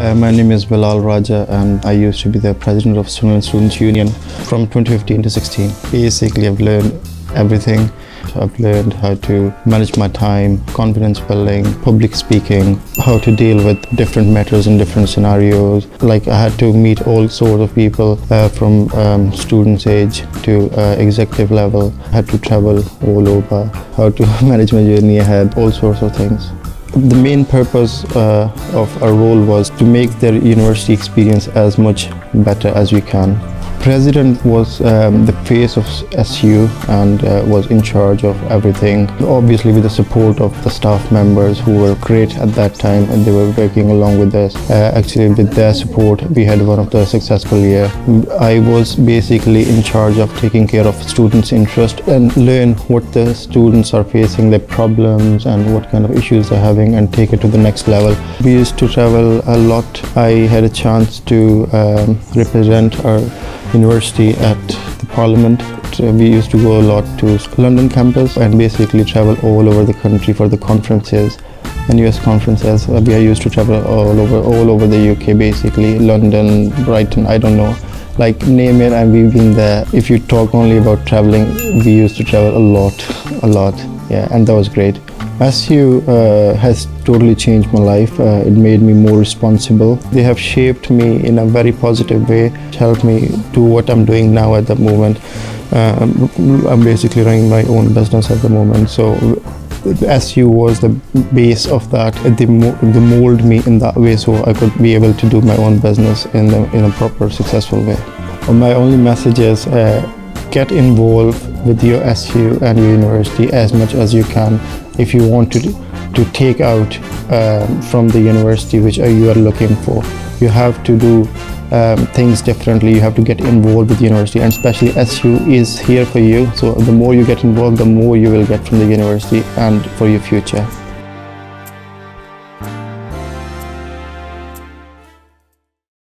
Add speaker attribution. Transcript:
Speaker 1: Uh, my name is Bilal Raja and I used to be the president of Sunderland Students Union from 2015 to 16. Basically, I've learned everything. I've learned how to manage my time, confidence building, public speaking, how to deal with different matters in different scenarios. Like I had to meet all sorts of people uh, from um, students age to uh, executive level. I had to travel all over, how to manage my journey ahead, all sorts of things. The main purpose uh, of our role was to make their university experience as much better as we can. President was um, the face of SU and uh, was in charge of everything. Obviously, with the support of the staff members who were great at that time and they were working along with us. Uh, actually, with their support, we had one of the successful year. I was basically in charge of taking care of students' interest and learn what the students are facing, their problems, and what kind of issues they're having, and take it to the next level. We used to travel a lot. I had a chance to um, represent our university at the parliament. Uh, we used to go a lot to London campus and basically travel all over the country for the conferences and NUS conferences. Uh, we are used to travel all over all over the UK basically, London, Brighton, I don't know. Like name it and we've been there. If you talk only about traveling, we used to travel a lot, a lot. Yeah, and that was great. SU uh, has totally changed my life. Uh, it made me more responsible. They have shaped me in a very positive way, helped me do what I'm doing now at the moment. Uh, I'm basically running my own business at the moment. So SU was the base of that. They, mo they mold me in that way so I could be able to do my own business in, in a proper, successful way. My only message is uh, get involved with your SU and your university as much as you can if you want to to take out um, from the university which you are looking for. You have to do um, things differently. You have to get involved with the university and especially SU is here for you. So the more you get involved the more you will get from the university and for your future